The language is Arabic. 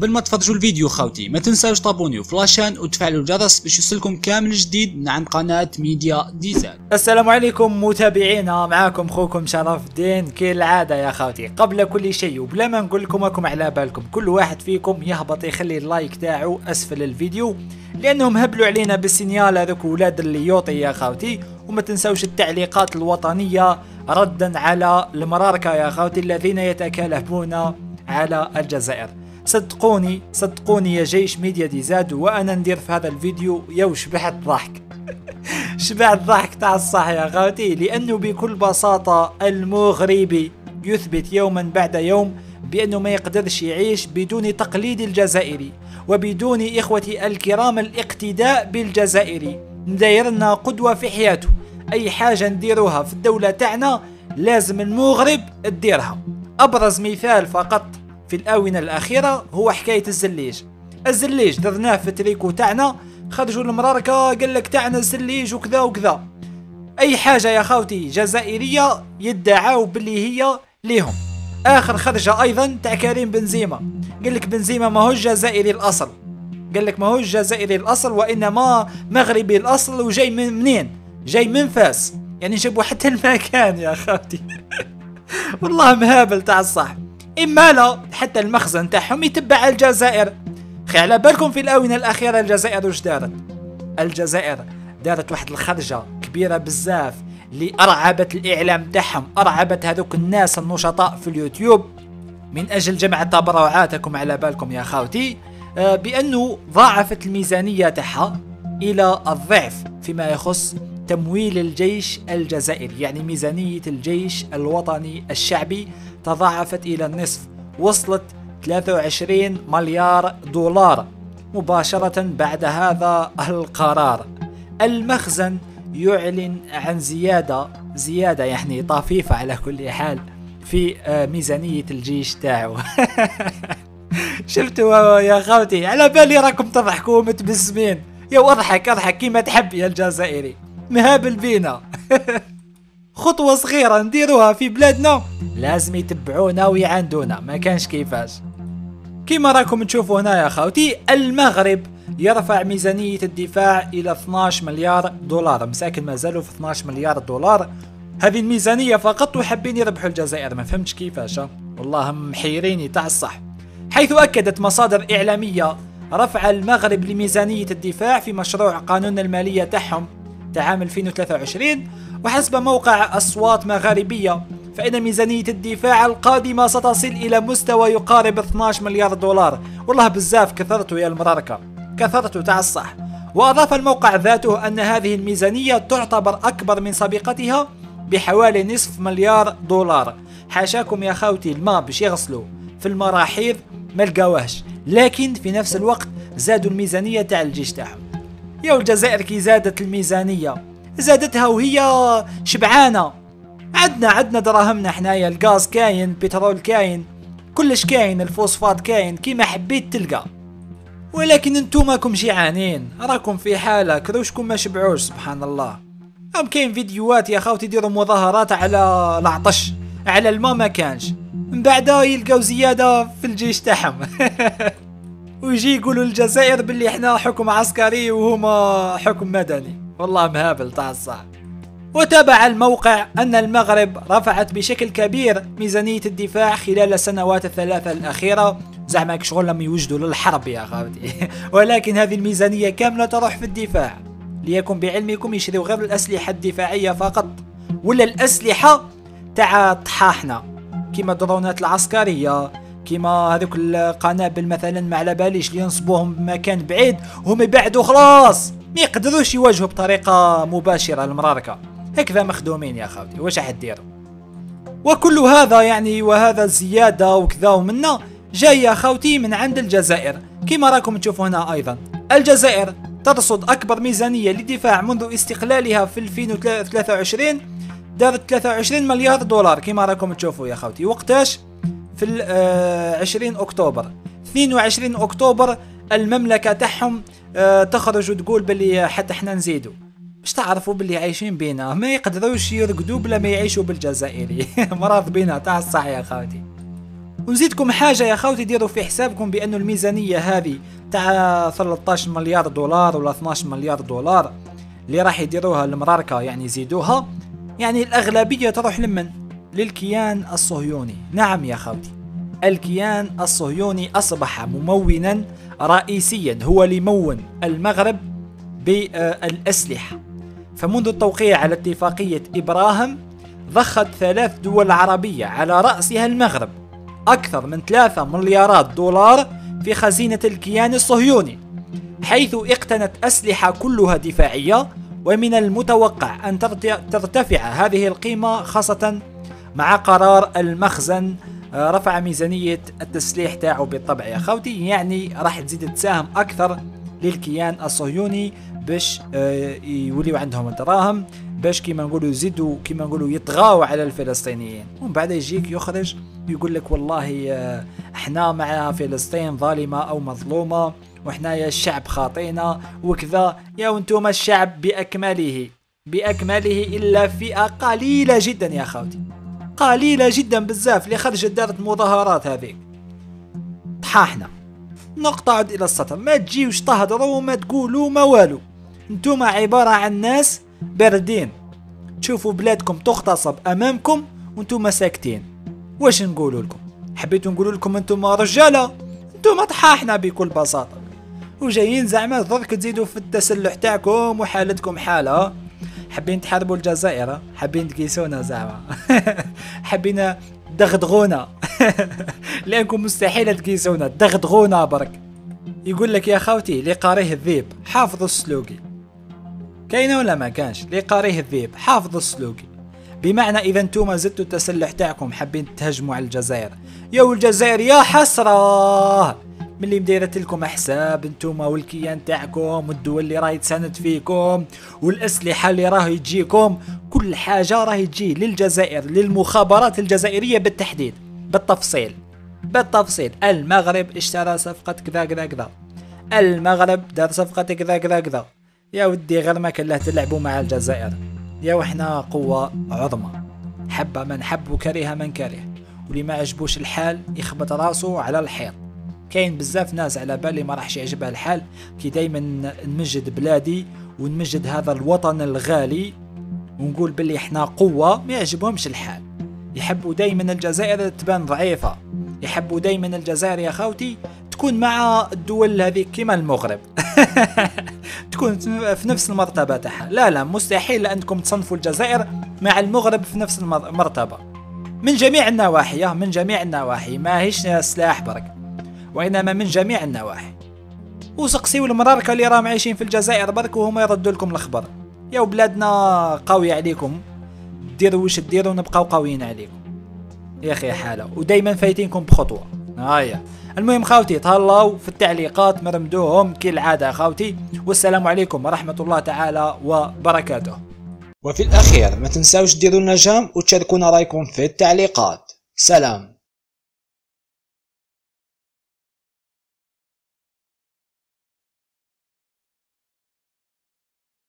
قبل ما تفرجوا الفيديو خوتي ما تنساوش تابونيو ف la chaîne وتفعلوا الجرس باش يوصلكم كامل جديد من عند قناة ميديا ديزاد السلام عليكم متابعينا معاكم خوكم شرف الدين. كالعادة يا خوتي قبل كل شيء وبلا ما نقول لكم راكم على بالكم كل واحد فيكم يهبط يخلي ال like تاعو أسفل الفيديو لأنهم هبلوا علينا بال signal هذوك ولاد الليوطي يا خوتي. وما تنسوش التعليقات الوطنية ردا على المراركة يا خوتي الذين يتكالبون على الجزائر. صدقوني صدقوني يا جيش ميديا ديزاد وأنا ندير في هذا الفيديو شبعت ضحك. شبعت ضحك تاع الصح يا خوتي لأنه بكل بساطة المغربي يثبت يوما بعد يوم بأنه ما يقدرش يعيش بدون تقليد الجزائري وبدون اخوتي الكرام الاقتداء بالجزائري. دايرنا قدوة في حياته. أي حاجة نديروها في الدولة تاعنا لازم المغرب تديرها. أبرز مثال فقط. في الآونة الأخيرة هو حكاية الزليج. الزليج درناه في التريكو تاعنا خرجوا المراركة قال لك تاعنا الزليج وكذا وكذا. أي حاجة يا خاوتي جزائرية يدعاو باللي هي ليهم. آخر خرجة أيضا تاع كريم بنزيما. قال لك بنزيما ما هو جزائري الأصل. قال لك ما هو جزائري الأصل وإنما مغربي الأصل وجاي من منين؟ جاي من فاس. يعني جابوا حتى المكان يا خاوتي والله مهابل تاع الصح. إما لا حتى المخزن تاعهم يتبع الجزائر. خي على بالكم في الآونة الأخيرة الجزائر واش دارت؟ الجزائر دارت واحد الخرجة كبيرة بزاف اللي ارعبت الإعلام تاعهم أرعبت هذوك الناس النشطاء في اليوتيوب. من أجل جمع تبرعاتكم على بالكم يا خاوتي آه، بأنه ضاعفت الميزانية تاعها إلى الضعف فيما يخص تمويل الجيش الجزائري يعني ميزانية الجيش الوطني الشعبي تضاعفت إلى النصف وصلت 23 مليار دولار. مباشرة بعد هذا القرار المخزن يعلن عن زيادة زيادة يعني طفيفة على كل حال في آه، ميزانية الجيش تاعو. شفتوا يا خوتي على بالي راكم تضحكوا ومتبسمين يا أضحك أضحك كيما تحب يا الجزائري. مهابل بينا خطوة صغيرة نديروها في بلادنا. لازم يتبعونا ويعاندونا ما كانش كيفاش. كيما راكم تشوفوا هنا يا خاوتي المغرب يرفع ميزانية الدفاع إلى 12 مليار دولار. مساكن ما زالوا في 12 مليار دولار. هذه الميزانية فقط وحابين يربحوا الجزائر. ما فهمتش كيفاش؟ والله محيريني تاع الصح حيث أكدت مصادر إعلامية رفع المغرب لميزانية الدفاع في مشروع قانون المالية تاعهم عام 2023 وحسب موقع أصوات مغاربية فإن ميزانية الدفاع القادمة ستصل إلى مستوى يقارب 12 مليار دولار. والله بزاف كثرته يا المراركة كثرته تاع الصح وأضاف الموقع ذاته أن هذه الميزانية تعتبر أكبر من سابقتها بحوالي نصف مليار دولار. حاشاكم يا خاوتي الماء باش يغسلوا في المراحيض ما لقاوهش. لكن في نفس الوقت زادوا الميزانية تاع الجيش تاعهم. يا الجزائر كي زادت الميزانية. زادتها وهي شبعانة. عندنا عندنا دراهمنا حنايا. الغاز كاين بترول كاين كلش كاين الفوسفات كاين كيما حبيت تلقى. ولكن انتو ماكم جيعانين. راكم في حالة كروشكم ما شبعوش سبحان الله. ام كاين فيديوهات يا خاوتي يديروا مظاهرات على العطش على الماء ما كانش. من بعدها يلقاو زيادة في الجيش تاعهم. ويجي يقولوا الجزائر باللي إحنا حكم عسكري وهما حكم مدني. والله مهابل تاع الصح وتابع الموقع أن المغرب رفعت بشكل كبير ميزانية الدفاع خلال السنوات الثلاثة الأخيرة. زعما شغل لم يوجدوا للحرب يا خاوتي ولكن هذه الميزانية كاملة تروح في الدفاع؟ ليكن بعلمكم يشريوا غير الأسلحة الدفاعية فقط ولا الأسلحة تاع طحاحنا. كما الدرونات العسكرية كيما هذوك القنابل مثلا ما على باليش ينصبوهم بمكان بعيد وهم يبعدوا خلاص. ما يقدروش يواجهوا بطريقة مباشرة المراركة. هكذا مخدومين يا خاوتي واش راح ديروا؟ وكل هذا يعني وهذا الزيادة وكذا ومنا جاي يا خاوتي من عند الجزائر. كما راكم تشوفوا هنا أيضا. الجزائر ترصد أكبر ميزانية للدفاع منذ استقلالها في 2023 دارت 23 مليار دولار. كما راكم تشوفوا يا خاوتي وقتاش؟ في 20 آه، أكتوبر. 22 أكتوبر المملكة تاعهم آه، تخرج وتقول باللي حتى إحنا نزيدوا باش تعرفوا باللي عايشين بينا. ما يقدروش يرقدوا بلا ما يعيشوا بالجزائري. مرض بينا تاع الصح يا خاوتي ونزيدكم حاجة يا خوتي ديروا في حسابكم بانه الميزانية هذه تاع 13 مليار دولار ولا 12 مليار دولار اللي راح يديروها المراركة يعني يزيدوها يعني الأغلبية تروح لمن؟ للكيان الصهيوني. نعم يا خوتي. الكيان الصهيوني أصبح ممونا رئيسيا هو اللي يمون المغرب بالأسلحة. فمنذ التوقيع على اتفاقية إبراهيم ضخت ثلاث دول عربية على رأسها المغرب أكثر من 3 مليارات دولار في خزينة الكيان الصهيوني حيث اقتنت أسلحة كلها دفاعية. ومن المتوقع أن ترتفع هذه القيمة خاصة مع قرار المخزن رفع ميزانية التسليح تاعو بالطبع يا خوتي. يعني راح تزيد تساهم أكثر للكيان الصهيوني باش آه، يوليو عندهم الدراهم باش كيما نقولوا يزيدوا كيما نقولوا يطغاوا على الفلسطينيين. ومن بعد يجيك يخرج يقول لك والله آه، إحنا مع فلسطين ظالمة أو مظلومة وحنا يا الشعب خاطينا وكذا. يا وأنتم الشعب بأكمله بأكمله إلا فئة قليلة جدا يا خوتي. قليلة جدا بزاف اللي خرجت دارت مظاهرات هذيك. طحاحنا. نقطع إلى السطر. ما تجيوش تهضروا ما تقولوا ما والو. أنتم عبارة عن ناس باردين. تشوفوا بلادكم تغتصب أمامكم وأنتم ساكتين. واش نقول لكم؟ حبيتوا نقول لكم أنتم رجالة؟ أنتم طحاحنا بكل بساطة. وجايين زعما درك تزيدوا في التسلح تاعكم وحالتكم حالة. حابين تحاربوا الجزائر؟ حابين تقيسونا زعما. حابين دغدغونا. لأنكم مستحيل تقيسونا. دغدغونا برك. يقول لك يا خاوتي اللي قاريه الذيب حافظوا السلوقي. كاينة ولا ما كانش؟ اللي قاريه الذيب حافظوا السلوقي. بمعنى إذا أنتم زدتوا التسلح تاعكم حابين تهجموا على الجزائر. يا الجزائر يا حسرة! ملي مديرت لكم حساب أنتم والكيان تاعكم والدول اللي راهي تساند فيكم والأسلحة اللي راهي تجيكم كل حاجة راهي تجي للجزائر للمخابرات الجزائرية بالتحديد بالتفصيل بالتفصيل. المغرب اشترى صفقة كذا كذا كذا. المغرب دار صفقة كذا كذا كذا. يا ودي غير ما كان له تلعبوا مع الجزائر. يا وحنا قوة عظمى. حب من حب وكره من كره. واللي ما عجبوش الحال يخبط راسه على الحيط. كاين بزاف ناس على بالي ما راحش يعجبها الحال كي دايما نمجد بلادي ونمجد هذا الوطن الغالي ونقول باللي إحنا قوة ما يعجبهمش الحال. يحبوا دايما الجزائر تبان ضعيفة. يحبوا دايما الجزائر يا خاوتي تكون مع الدول هذه كما المغرب. تكون في نفس المرتبة تاعها. لا لا مستحيل أنكم تصنفوا الجزائر مع المغرب في نفس المرتبة من جميع النواحي من جميع النواحي ما هيش سلاح برك. وإنما من جميع النواحي. وسقسيو المراركة اللي راهم عايشين في الجزائر برك وهما يردوا لكم الخبر. يا بلادنا قوي عليكم. ديروا واش ديروا نبقاو قويين عليكم. يا أخي حالة ودائما فايتينكم بخطوة. هايا المهم خاوتي تهلاو في التعليقات مرمدوهم كالعادة خاوتي والسلام عليكم ورحمة الله تعالى وبركاته. وفي الأخير ما تنساوش ديروا النجام وتشاركونا رأيكم في التعليقات. سلام.